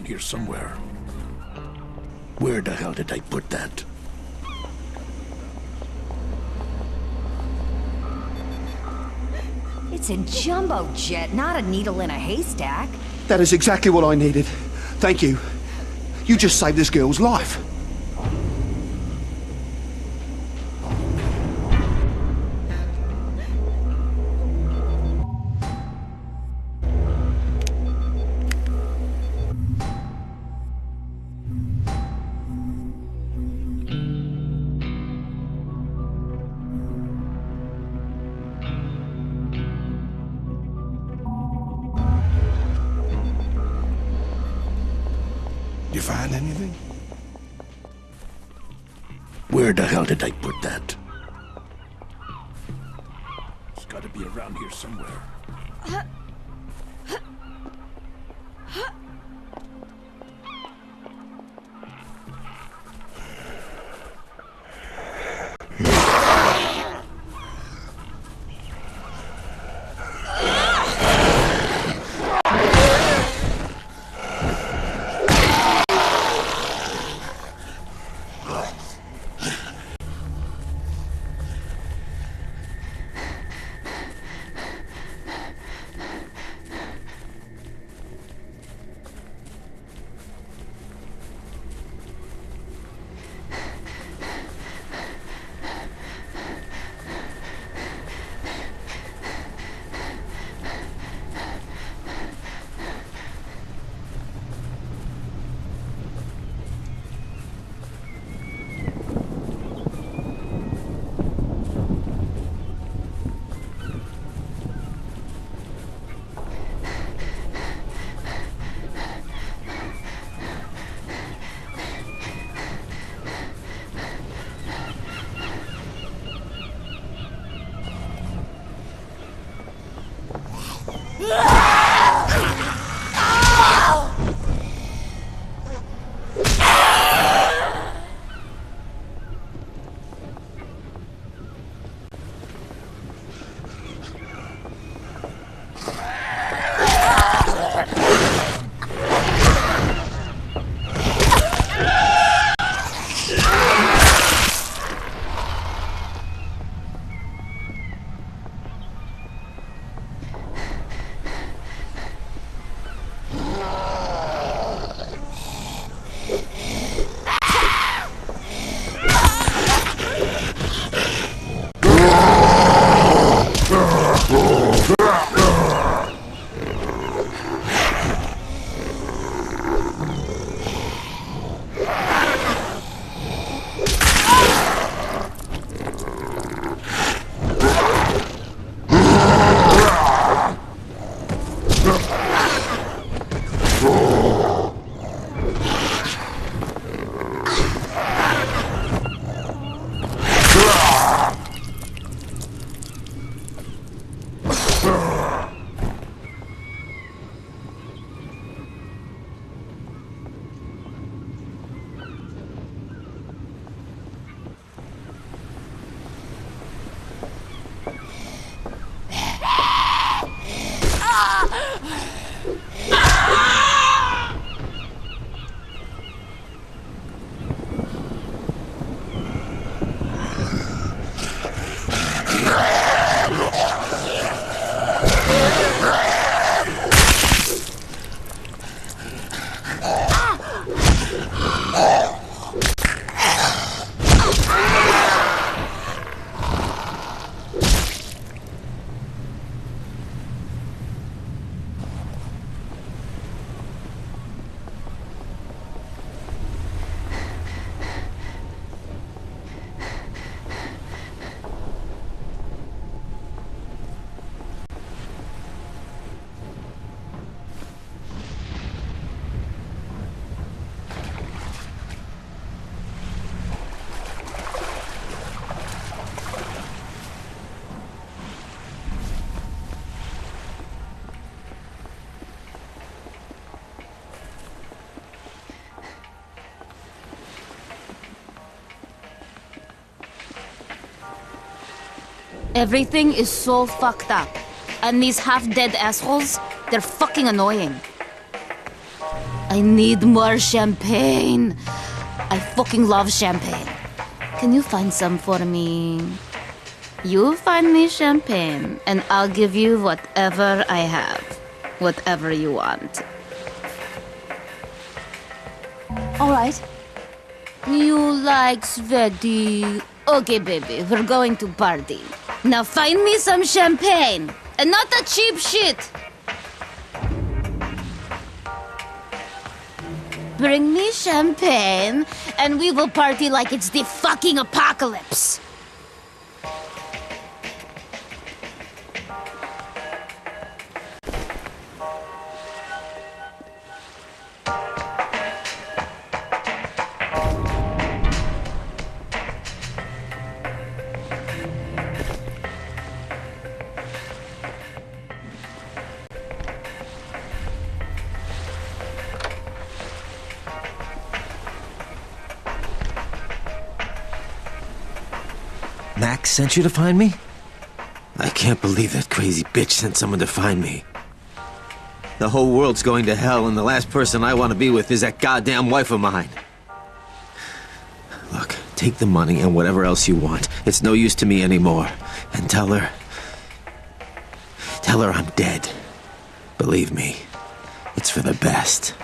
gotta be around here somewhere. Where the hell did I put that? It's a jumbo jet, not a needle in a haystack. That is exactly what I needed. Thank you. You just saved this girl's life. Find anything? Where the hell did I put that? It's gotta be around here somewhere. Uh, Everything is so fucked up. And these half-dead assholes, they're fucking annoying. I need more champagne. I fucking love champagne. Can you find some for me? You find me champagne, and I'll give you whatever I have. Whatever you want. Alright. You like sweaty. Okay, baby, we're going to party. Now find me some champagne, and not the cheap shit. Bring me champagne, and we will party like it's the fucking apocalypse. Max sent you to find me? I can't believe that crazy bitch sent someone to find me. The whole world's going to hell, and the last person I want to be with is that goddamn wife of mine. Look, take the money and whatever else you want. It's no use to me anymore. And tell her. Tell her I'm dead. Believe me, it's for the best.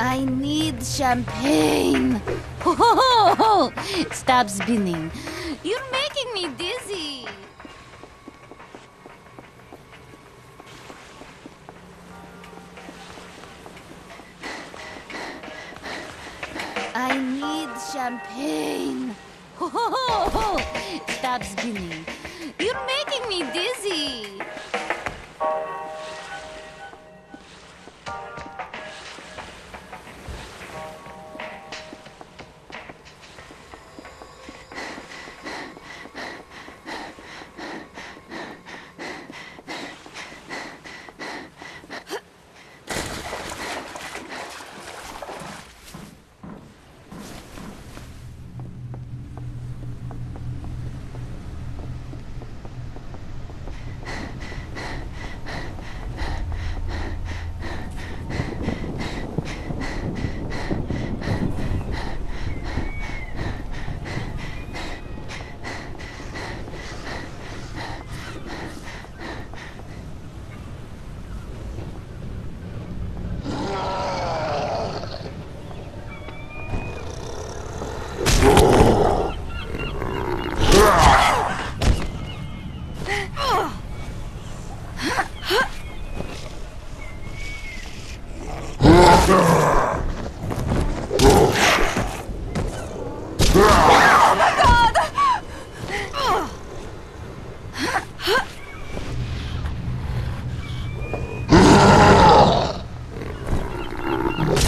I need champagne. Stop spinning. You're making me dizzy. I need champagne. Stop spinning. You're making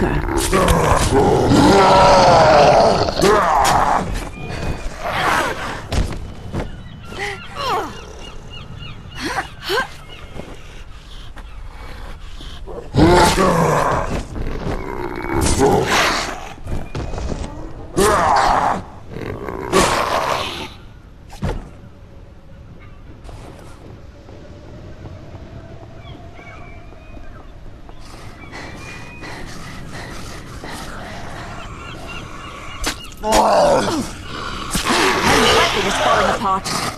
longer. Everything is falling apart.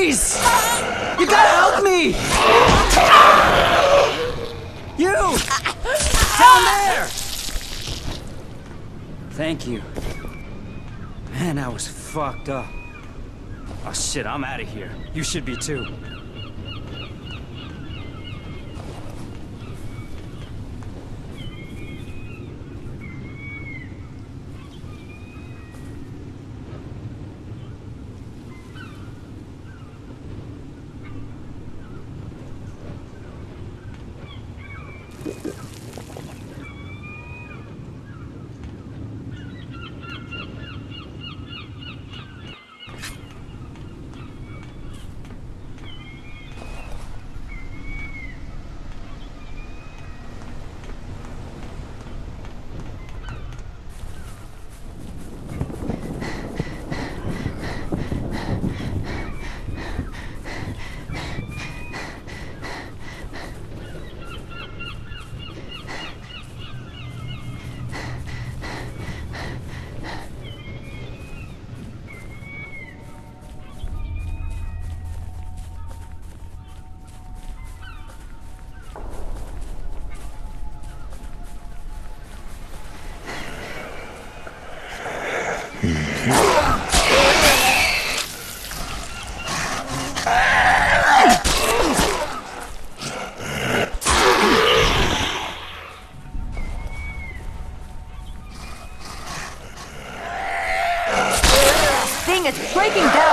Please! You gotta help me! You! Down there! Thank you. Man, I was fucked up. Oh shit, I'm out of here. You should be too.